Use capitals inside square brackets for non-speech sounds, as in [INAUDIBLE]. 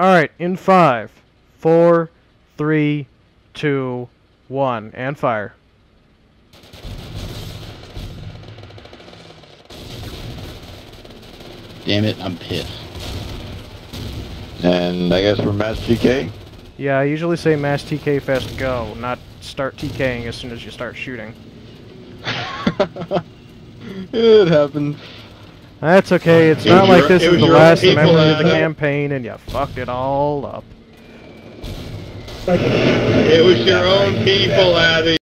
Alright, in five, four, three, two, one, and fire. Damn it, I'm pissed. And I guess we're Mass TK. Yeah, I usually say mass TK fast go, not start TKing as soon as you start shooting. [LAUGHS] it happens. That's okay, it's It not like your- this is the last memory of the campaign and you fucked it all up. It was your own people, Abby.